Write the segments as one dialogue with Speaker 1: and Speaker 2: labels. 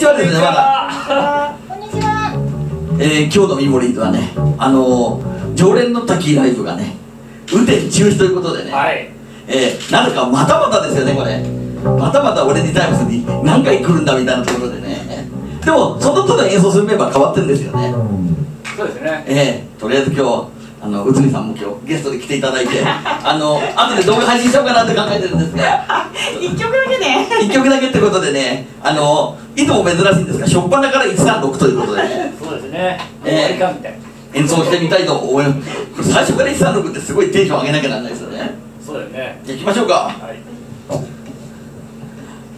Speaker 1: ちはですねまだ
Speaker 2: こんにちは。
Speaker 1: えー、今日のミモリーとはねあのー、常連の滝ライブがね運転中止ということでね、
Speaker 3: はい。
Speaker 1: えー、なぜかまたまたですよねこれ。またまた俺にタイムスに何回来るんだみたいなところでね。でもその都度演奏するメンバー変わってるんですよね。
Speaker 3: そうですね。
Speaker 1: えー、とりあえず今日あの内海さんも今日ゲストで来ていただいて あの後で動画配信しようかなって考えてるんですが。
Speaker 2: 一曲だけね。
Speaker 1: 一曲だけってことでねあのいつも珍しいんですが初っ端から136ということでね。
Speaker 3: そうですね。
Speaker 1: ええ。
Speaker 3: 終わりかみたい。な
Speaker 1: 演奏してみたいと思いますこれ最初から136ってすごいテンション上げなきゃならないですよね。
Speaker 3: そうだよね。
Speaker 1: じゃあ行きましょうか。
Speaker 3: はい。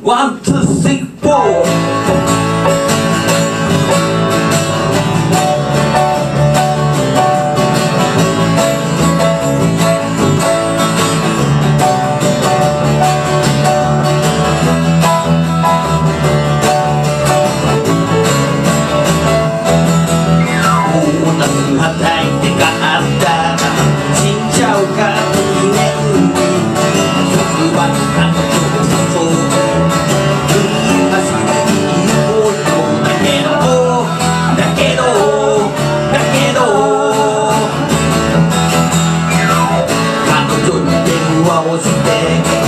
Speaker 1: One, two, three, four Today.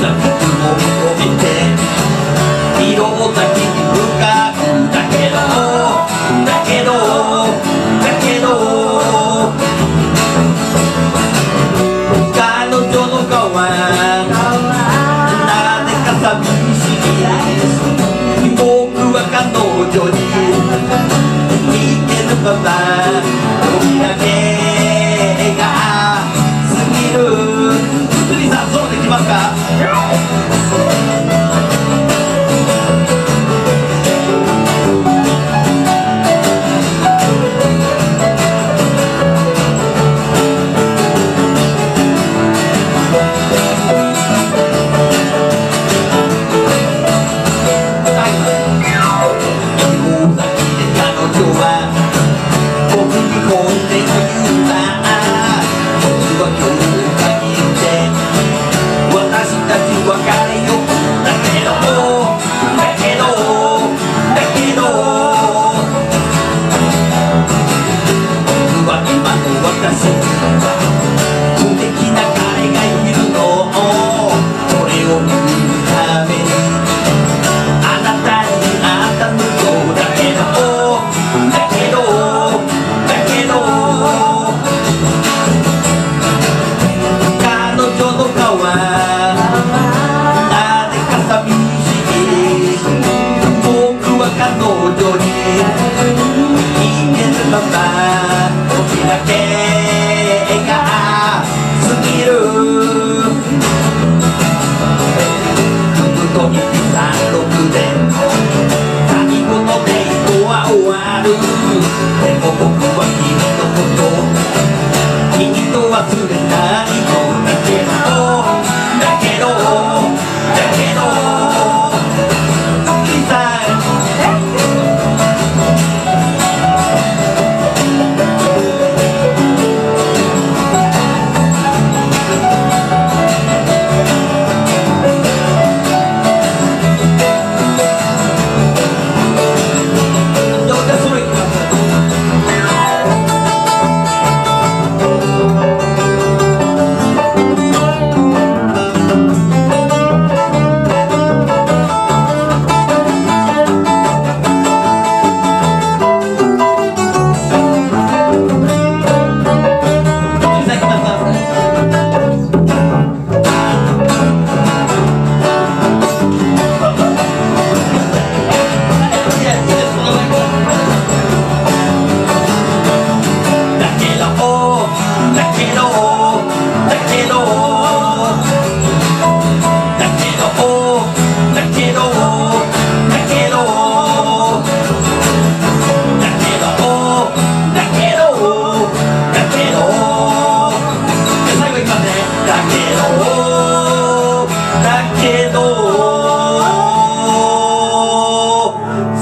Speaker 1: 松崎君を認めて色崎に向かうだけどだけどだけど彼女の顔はなぜか寂しい僕は彼女に逃げるまま時だ人間のまま時だけが過ぎるけど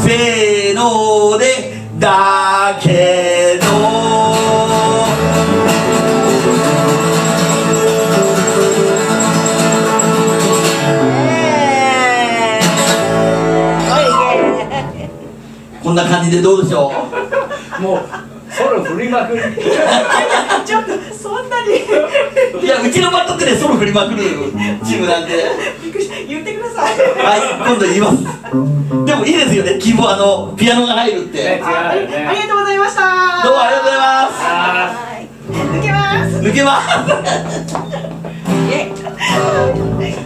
Speaker 1: せーのでだけど。こんな感じでどうでしょう？
Speaker 3: もうソロ振りまくり
Speaker 2: ちょっとそんなに。
Speaker 1: いやうちのバンドってねソロ振りまくるチームなんで。
Speaker 2: びっくりした。言ってください。
Speaker 1: はい今度言います。でもいいですよね希望あのピアノが入るって。
Speaker 3: ね
Speaker 2: あありありがとうございました。
Speaker 1: どうもありがとうございま
Speaker 3: あ
Speaker 2: 抜けます。
Speaker 1: す抜けます。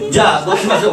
Speaker 1: じゃあどうしましょう？